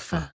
alpha.